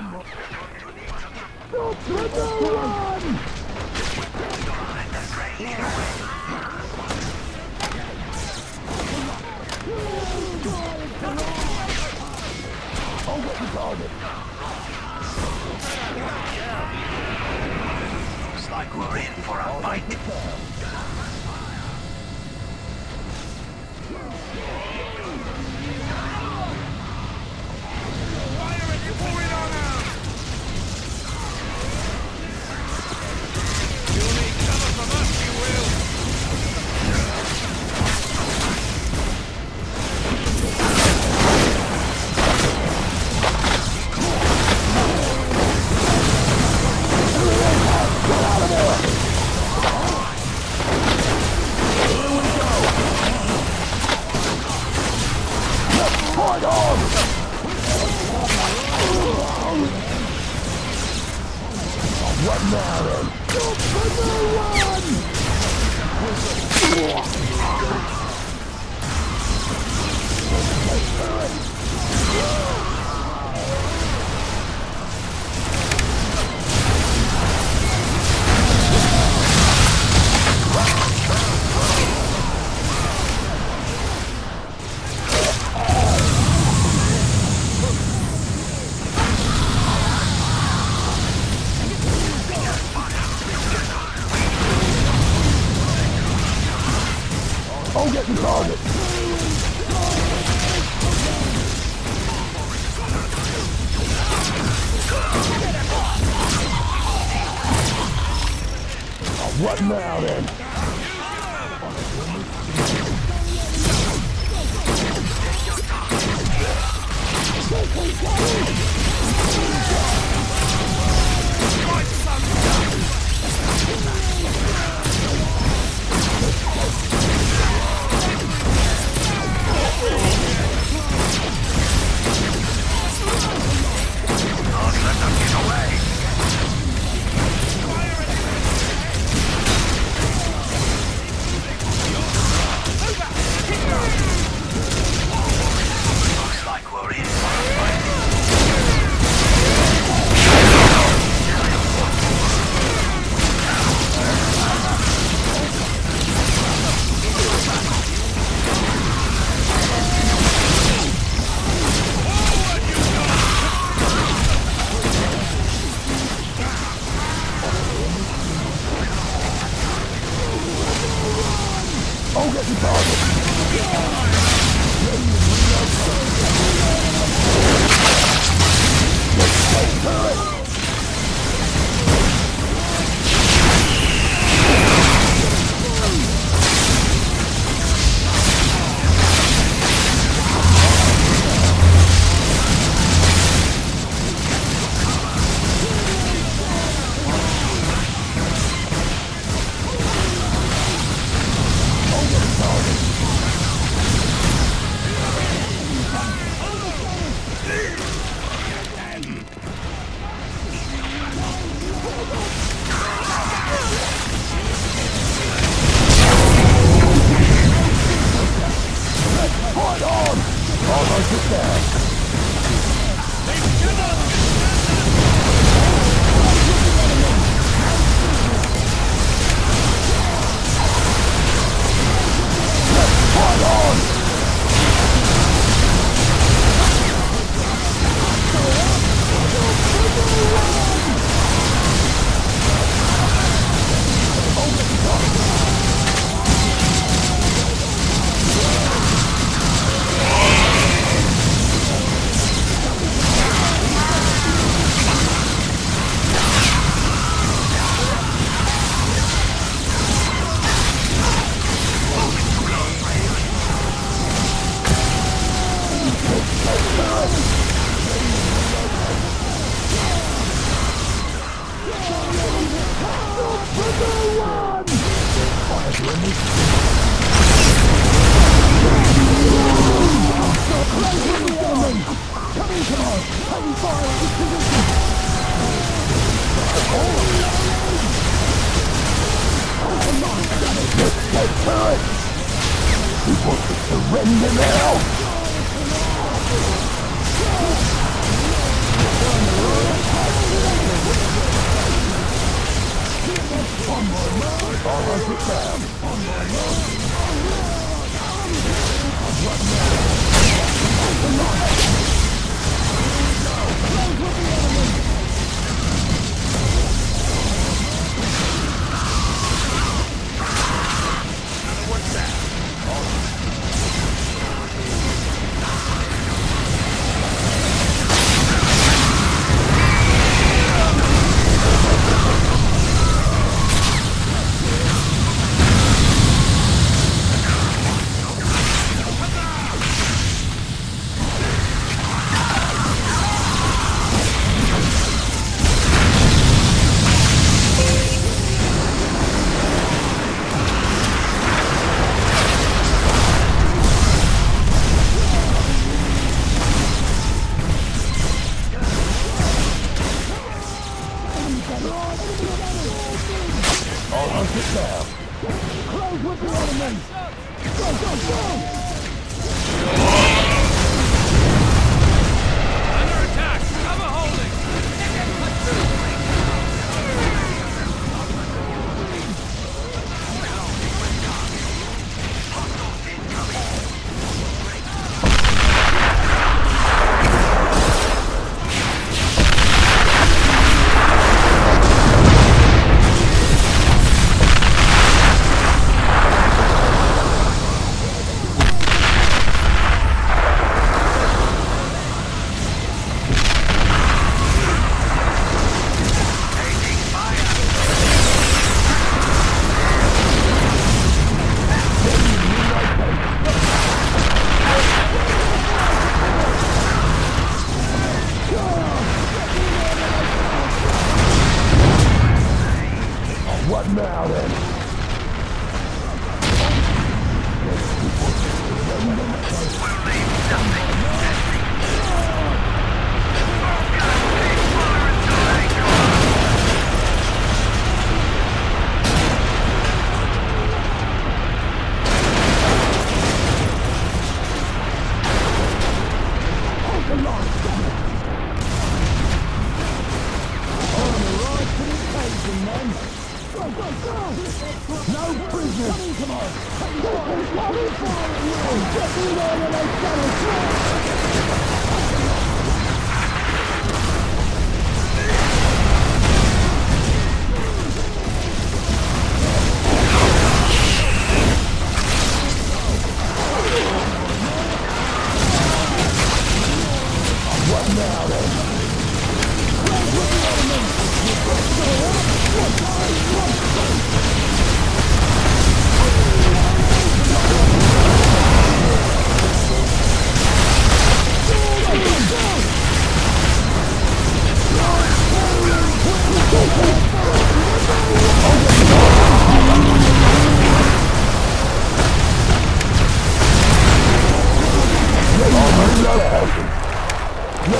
Come on. I'll get the target.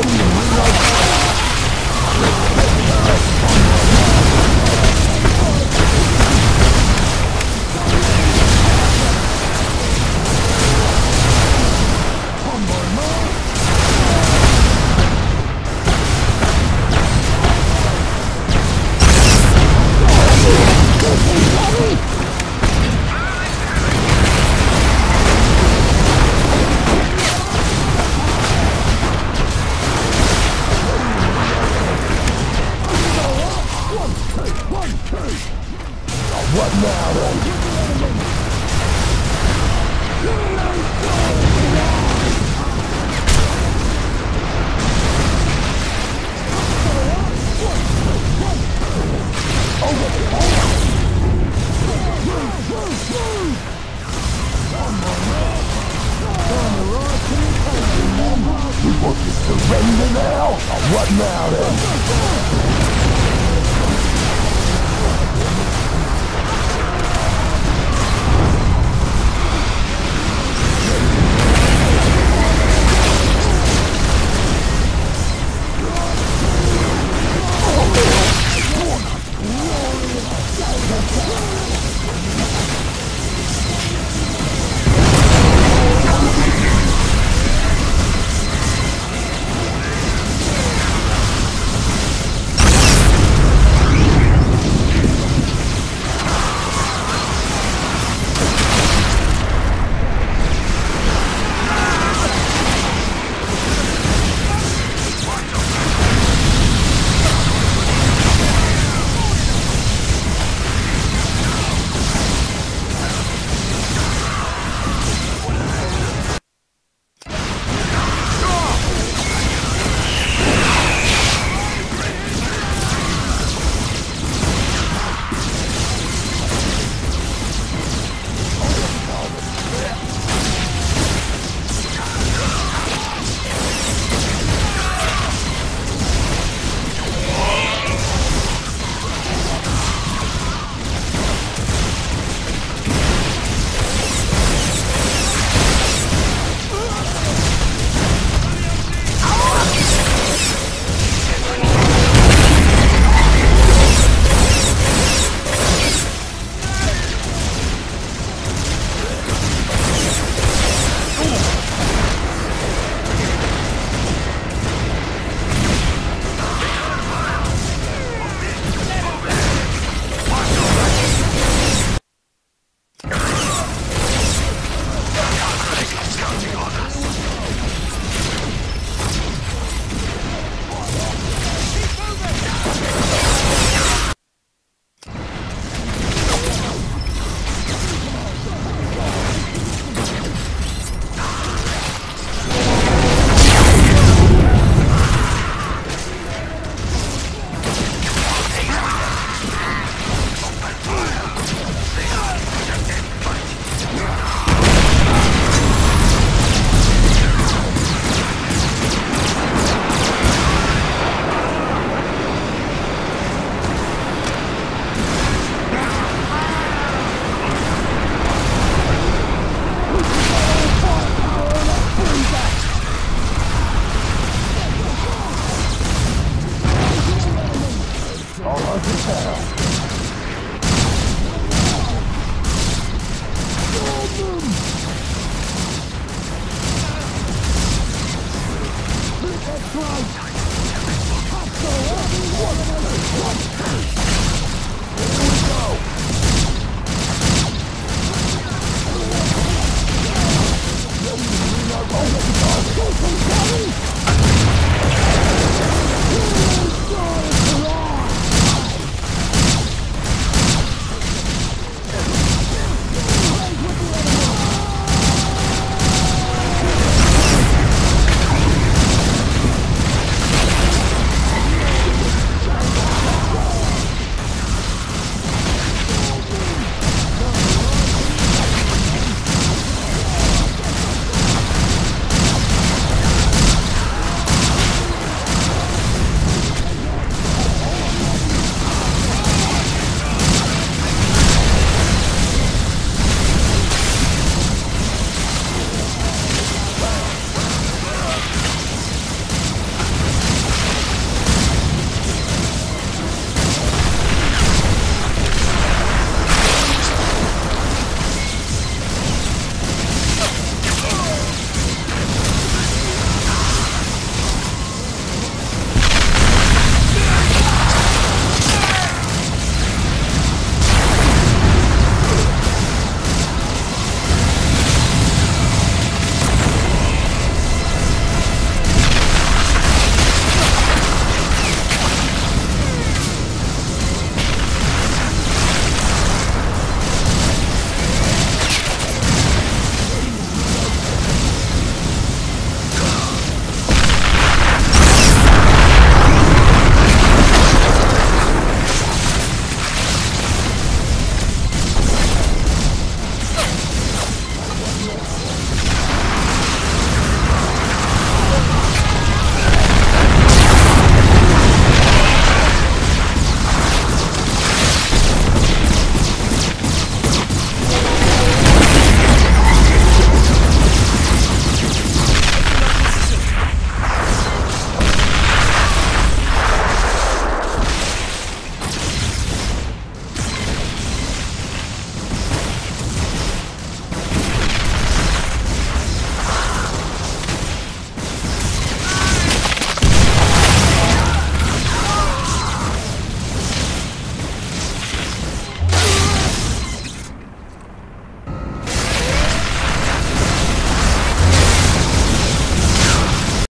What What now then? hard to right! Cut the left one of the